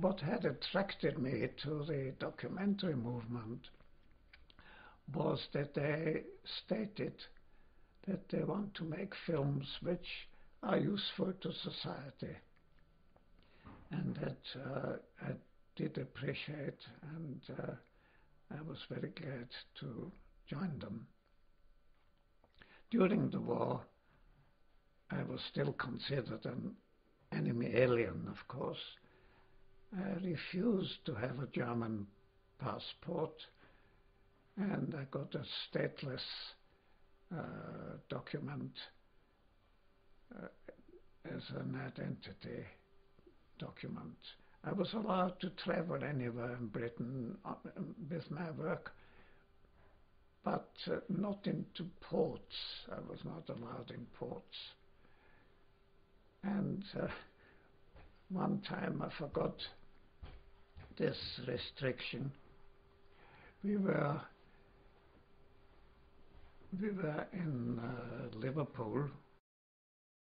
what had attracted me to the documentary movement was that they stated that they want to make films which are useful to society. And that uh, I did appreciate, and uh, I was very glad to join them. During the war, I was still considered an enemy alien, of course. I refused to have a German passport, and I got a stateless uh, document uh, as an identity document. I was allowed to travel anywhere in Britain uh, with my work, but uh, not into ports. I was not allowed in ports. And uh, one time I forgot this restriction. We were we were in uh, Liverpool